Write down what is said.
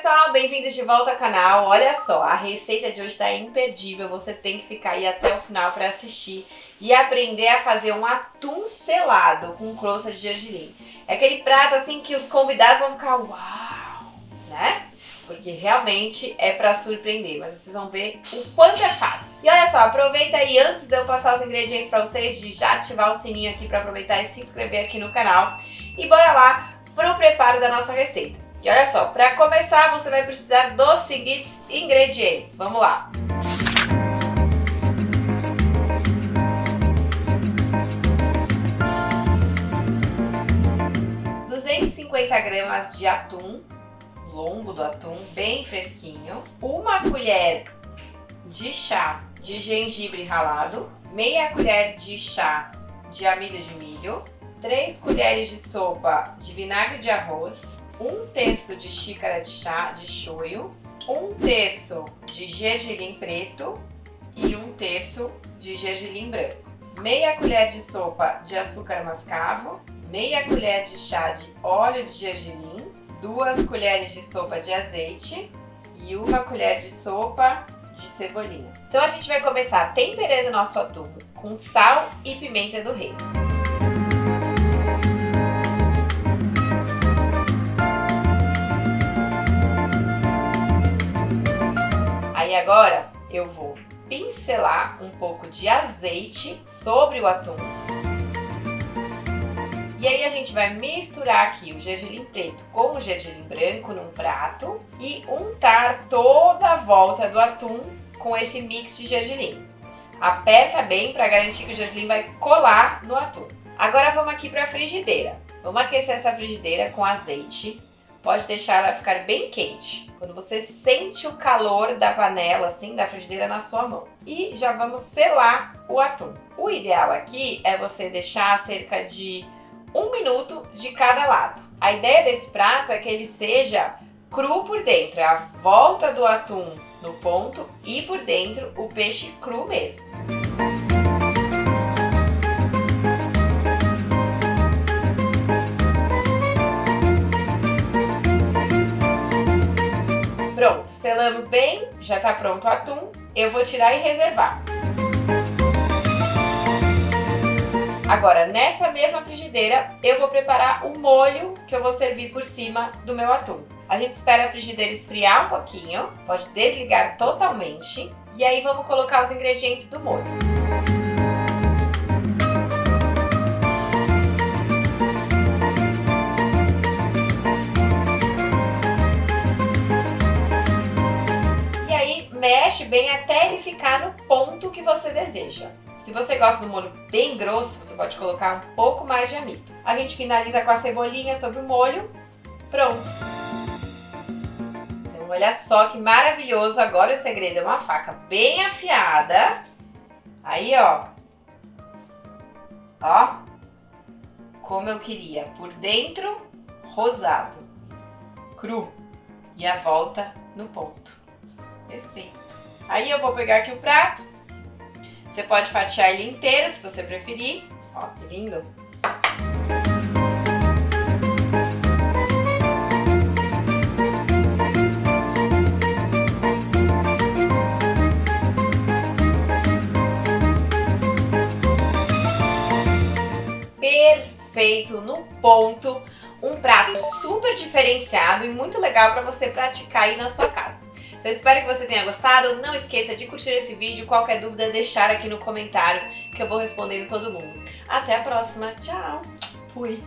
pessoal, bem-vindos de volta ao canal. Olha só, a receita de hoje está imperdível, você tem que ficar aí até o final para assistir e aprender a fazer um atum selado com crosta de gergelim. É aquele prato assim que os convidados vão ficar uau, né? Porque realmente é para surpreender, mas vocês vão ver o quanto é fácil. E olha só, aproveita aí antes de eu passar os ingredientes para vocês, de já ativar o sininho aqui para aproveitar e se inscrever aqui no canal. E bora lá pro preparo da nossa receita. E olha só, para começar você vai precisar dos seguintes ingredientes. Vamos lá. gramas de atum, lombo do atum, bem fresquinho, uma colher de chá de gengibre ralado, meia colher de chá de amido de milho, 3 colheres de sopa de vinagre de arroz, um terço de xícara de chá de shoyu, um terço de gergelim preto e um terço de gergelim branco, meia colher de sopa de açúcar mascavo, meia colher de chá de óleo de gergelim, duas colheres de sopa de azeite e uma colher de sopa de cebolinha. Então a gente vai começar temperando nosso atum com sal e pimenta do reino. Agora eu vou pincelar um pouco de azeite sobre o atum. E aí a gente vai misturar aqui o gergelim preto com o gergelim branco num prato e untar toda a volta do atum com esse mix de gergelim. Aperta bem para garantir que o gergelim vai colar no atum. Agora vamos aqui para a frigideira. Vamos aquecer essa frigideira com azeite pode deixar ela ficar bem quente. Quando você sente o calor da panela, assim, da frigideira na sua mão. E já vamos selar o atum. O ideal aqui é você deixar cerca de um minuto de cada lado. A ideia desse prato é que ele seja cru por dentro, é a volta do atum no ponto e por dentro o peixe cru mesmo. Selamos bem, já está pronto o atum. Eu vou tirar e reservar. Agora, nessa mesma frigideira, eu vou preparar o molho que eu vou servir por cima do meu atum. A gente espera a frigideira esfriar um pouquinho, pode desligar totalmente. E aí vamos colocar os ingredientes do molho. Bem até ele ficar no ponto que você deseja. Se você gosta do molho bem grosso, você pode colocar um pouco mais de amido. A gente finaliza com a cebolinha sobre o molho. Pronto! Então, olha só que maravilhoso. Agora o segredo é uma faca bem afiada. Aí, ó. Ó. Como eu queria. Por dentro, rosado. Cru. E a volta no ponto. Perfeito. Aí eu vou pegar aqui o prato. Você pode fatiar ele inteiro, se você preferir. Ó, que lindo. Perfeito, no ponto. Um prato super diferenciado e muito legal para você praticar aí na sua casa. Eu espero que você tenha gostado. Não esqueça de curtir esse vídeo. Qualquer dúvida, deixar aqui no comentário que eu vou respondendo todo mundo. Até a próxima. Tchau. Fui.